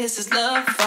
This is love.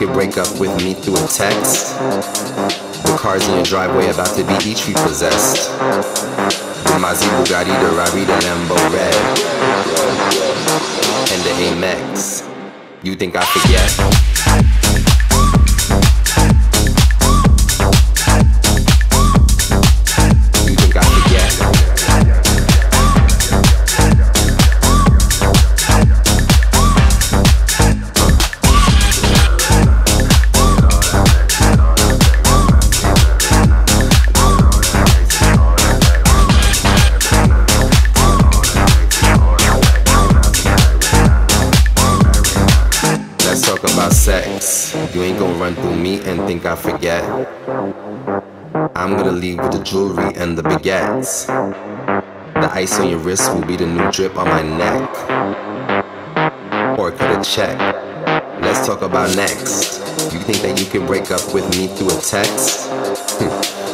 Could break up with me through a text? The cars in your driveway about to be each repossessed. The Mazzy Bugatti, the Rari, the Lambo Red, and the Amex. You think I forget? Think I forget. I'm gonna leave with the jewelry and the baguettes. The ice on your wrist will be the new drip on my neck. Or cut a check. Let's talk about next. You think that you can break up with me through a text? Hmm.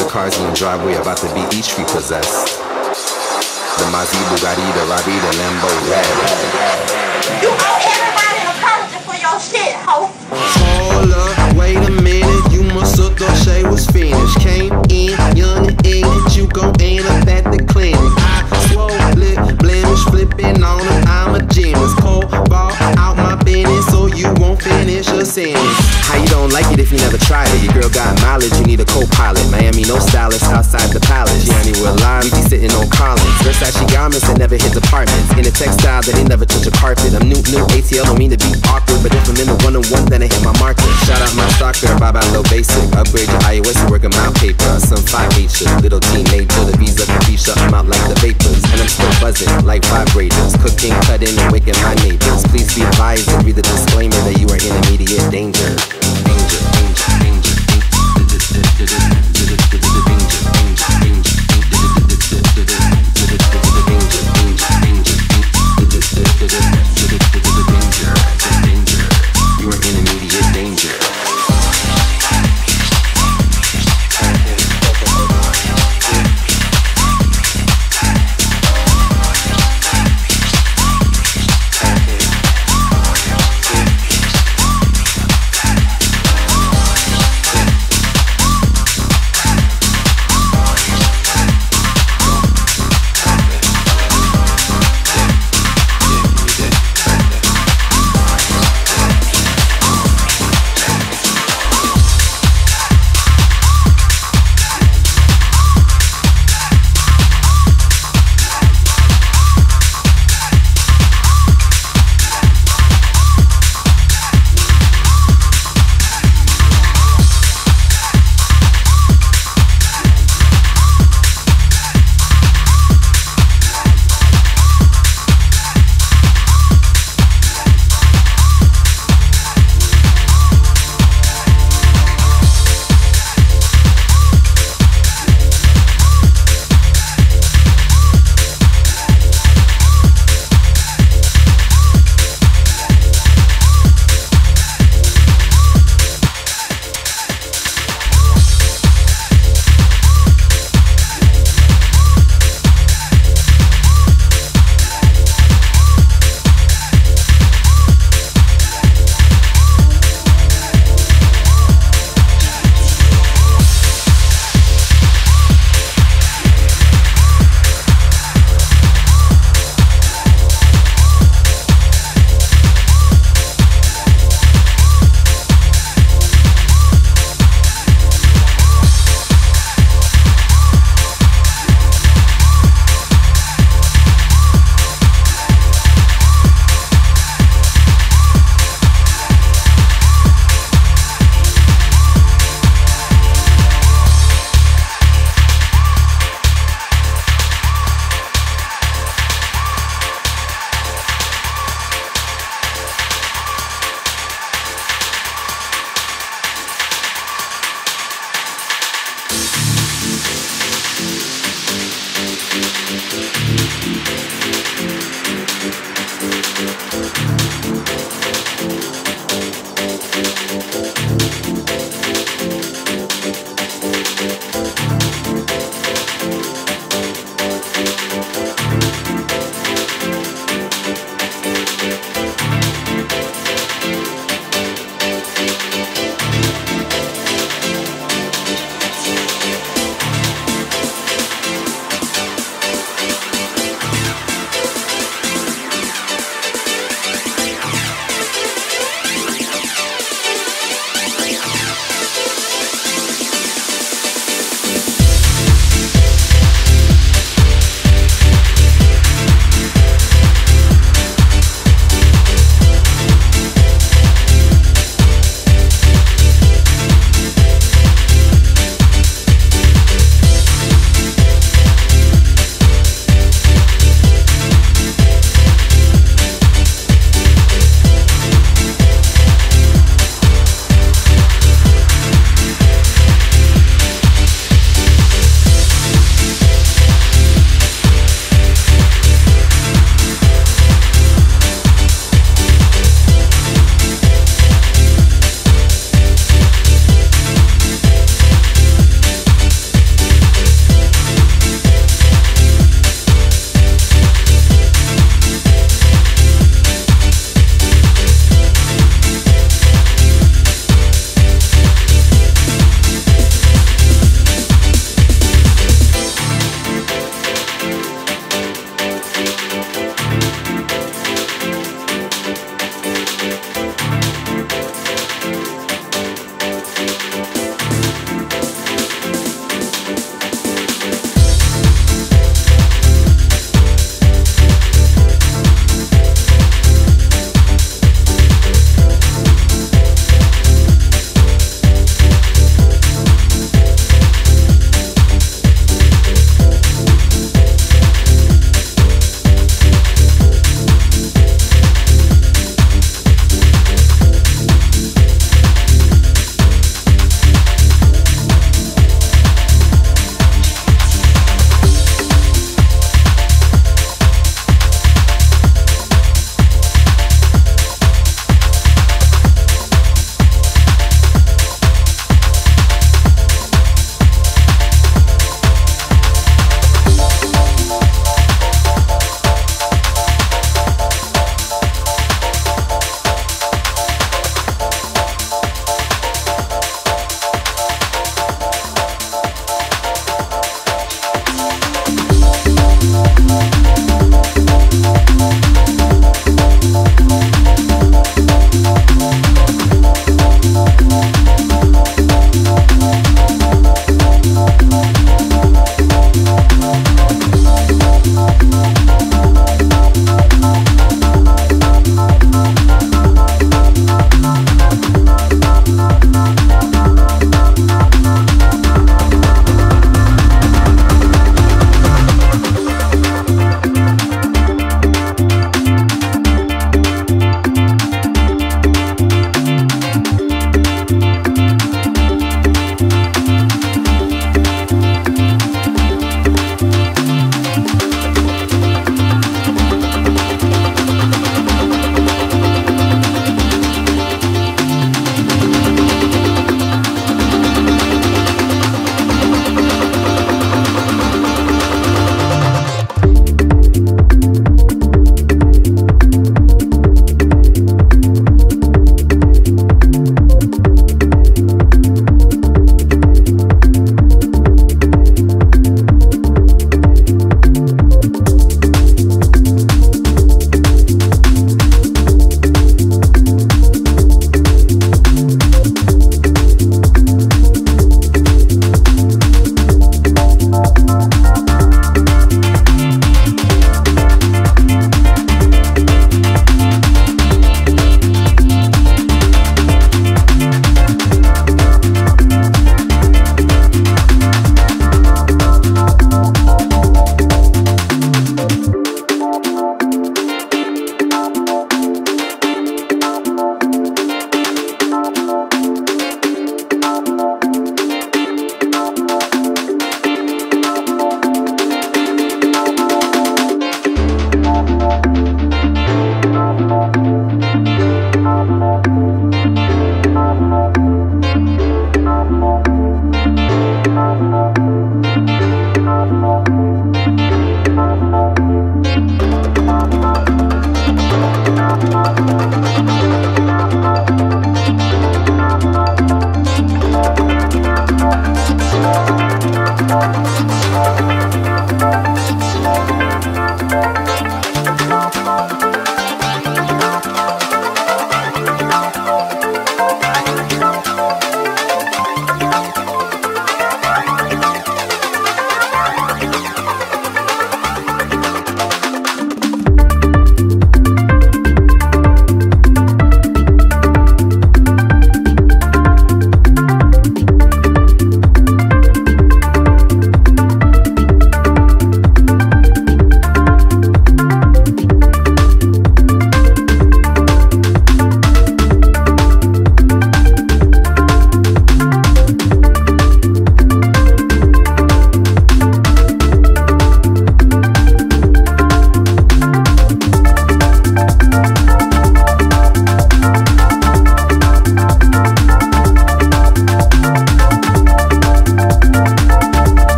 the cars in your driveway about to be each repossessed. The Mazzy Bugatti, the Rari, the Lambo Red. You owe everybody an apology for your shit, ho. Wait a minute you musta thought Shay was finished. Came in young and ignorant, you gon' end up at the clinic. I swole, lip, blemish, flipping on him. I'm a genius. Cold ball out my business, so you won't finish a sentence. How you don't like it if you never tried it? Your girl got mileage, you need a co-pilot. Miami, no stylist outside the palace. Gianni with lime, we be sitting on Collins. Versace garments that never hit apartments. In a textile that ain't never touch a carpet. I'm new, new ATL, don't mean to be awkward, but if I'm in the one-on-one, then I hit my market. My stalker, bye low basic. Upgrade your iOS and work my paper. Some 5 H little teenager. The visa shut them out like the vapors. And I'm still buzzing like vibrators. Cooking, cutting, and waking my neighbors. Please be advised and read the disclaimer that you are in immediate danger. Danger, danger, danger. You